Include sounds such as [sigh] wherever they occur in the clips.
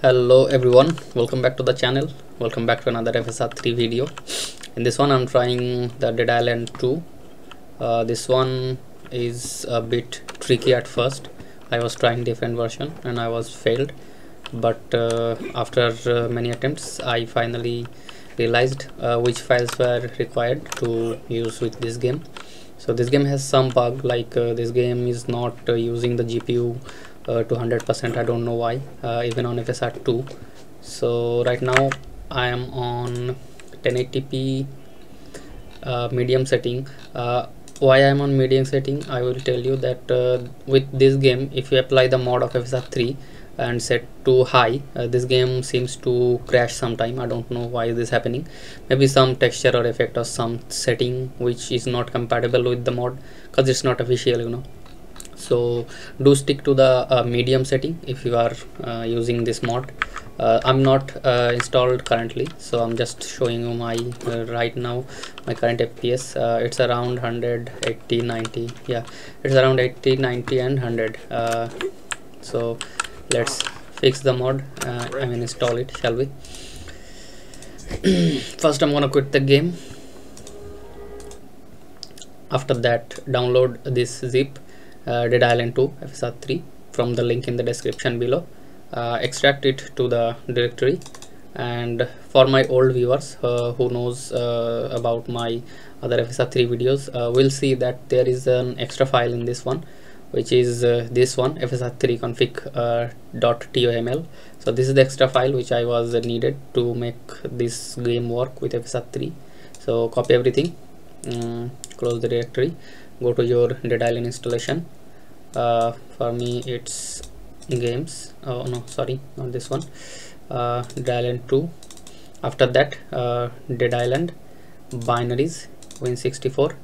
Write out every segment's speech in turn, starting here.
hello everyone. Welcome back to the channel. Welcome back to another fsr3 video. In this one i'm trying the dead island 2 uh, this one is a bit tricky at first. I was trying different version and i was failed. But uh, after uh, many attempts i finally realized uh, which files were required to use with this game. So this game has some bug like uh, this game is not uh, using the gpu uh, to 100% I don't know why uh, even on FSR2 so right now I am on 1080p uh, medium setting. Uh, why I am on medium setting? I will tell you that uh, with this game if you apply the mod of FSR3 and set to high uh, this game seems to crash sometime. I don't know why this happening. Maybe some texture or effect or some setting which is not compatible with the mod because it's not official you know so do stick to the uh, medium setting if you are uh, using this mod. Uh, i'm not uh, installed currently so i'm just showing you my uh, right now my current fps. Uh, it's around 180 90 yeah it's around 80 90 and 100 so let's fix the mod i mean install it shall we? [clears throat] First i'm gonna quit the game. After that download this zip uh, Dead Island 2 FSR3 from the link in the description below. Uh, extract it to the directory. And for my old viewers uh, who knows uh, about my other FSR3 videos uh, will see that there is an extra file in this one which is uh, this one fsr3 config .toml so this is the extra file which I was needed to make this game work with fsr3 so copy everything um, close the directory go to your dead island installation. Uh, for me it's games. Oh no sorry not this one. Uh, dead island 2 after that uh, dead island binaries win64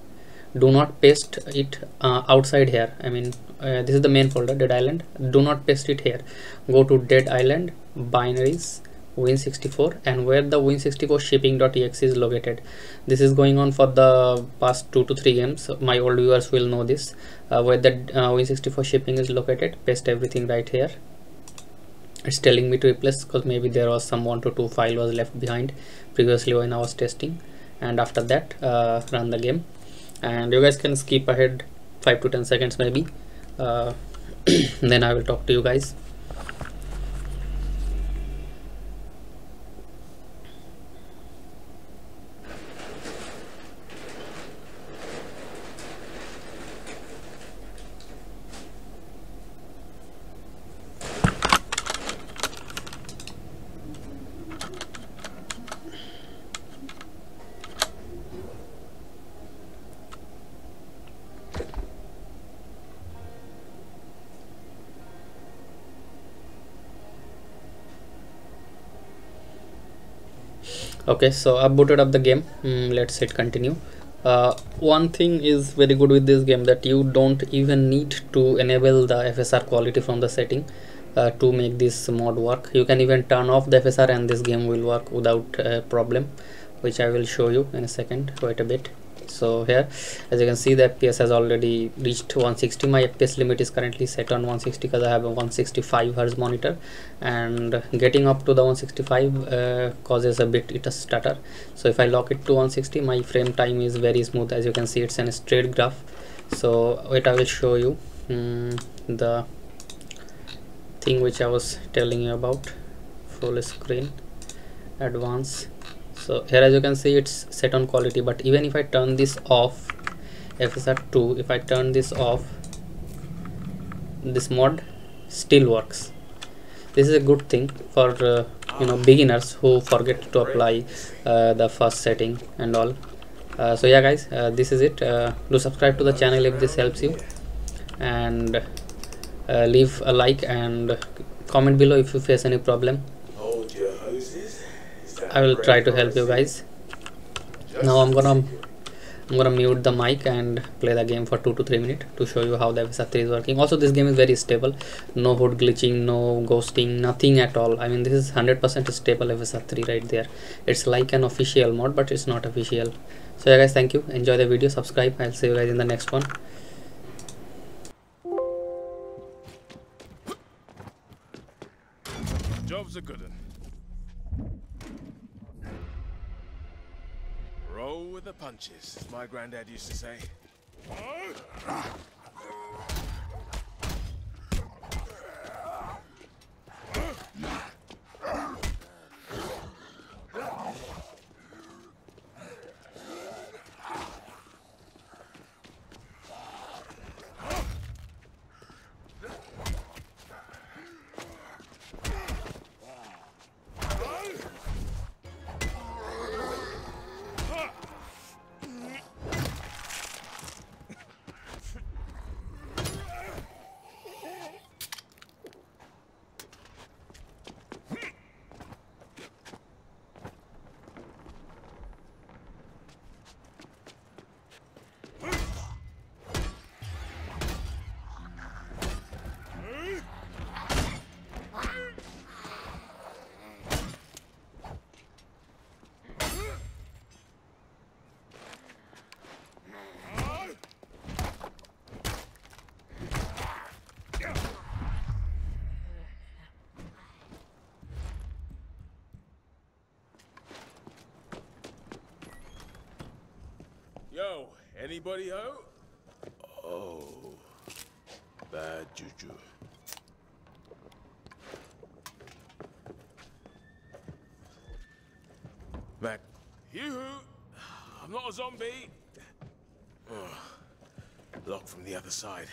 do not paste it uh, outside here. I mean uh, this is the main folder dead island. Do not paste it here. Go to dead island binaries win64 and where the win64 shipping.exe is located. This is going on for the past two to three games. My old viewers will know this. Uh, where the uh, win64 shipping is located. Paste everything right here. It's telling me to replace because maybe there was some one to two file was left behind previously when i was testing. And after that uh, run the game. And you guys can skip ahead 5 to 10 seconds maybe. Uh, [coughs] then i will talk to you guys okay so i booted up the game. Mm, let's hit continue. Uh, one thing is very good with this game that you don't even need to enable the FSR quality from the setting uh, to make this mod work. You can even turn off the FSR and this game will work without a problem which I will show you in a second wait a bit so here as you can see the fps has already reached 160 my fps limit is currently set on 160 because i have a 165 hertz monitor. And getting up to the 165 uh, causes a bit it a stutter. So if i lock it to 160 my frame time is very smooth. As you can see it's in a straight graph. So wait i will show you um, the thing which i was telling you about. Full screen advance so here as you can see it's set on quality but even if I turn this off FSR2 if I turn this off this mod still works. This is a good thing for uh, you know beginners who forget to apply uh, the first setting and all. Uh, so yeah guys uh, this is it. Uh, do subscribe to the channel if this helps you. And uh, leave a like and comment below if you face any problem I will try to help you guys. Now I'm gonna I'm gonna mute the mic and play the game for 2 to 3 minutes to show you how the FSR3 is working. Also this game is very stable. No HUD glitching no ghosting nothing at all. I mean this is 100% stable FSR3 right there. It's like an official mod but it's not official. So yeah guys thank you. Enjoy the video. Subscribe. I'll see you guys in the next one. Job's a good one. Roll with the punches, as my granddad used to say. Anybody out? Oh, bad juju. Mac, yoo I'm not a zombie. Oh, locked from the other side.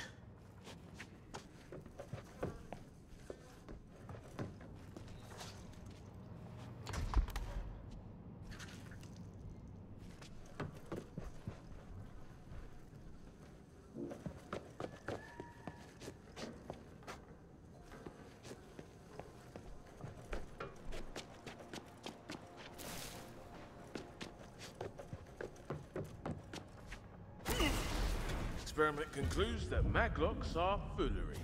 Experiment concludes that maglocks are foolery.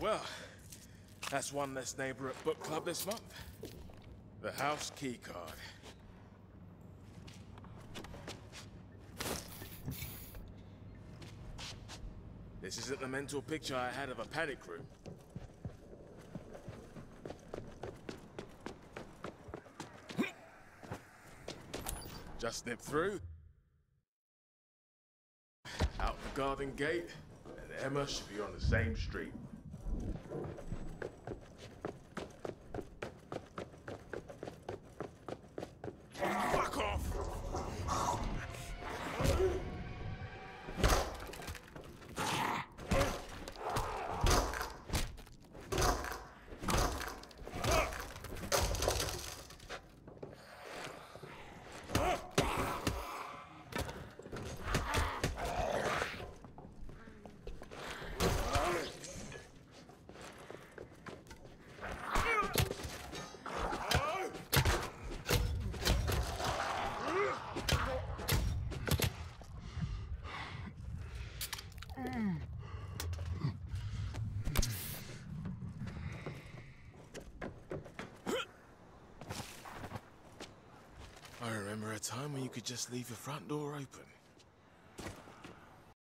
Well, that's one less neighbor at book club this month. The house key card. This isn't the mental picture I had of a paddock room. Just nip through. Out the garden gate, and Emma should be on the same street. Fuck off! I remember a time when you could just leave your front door open.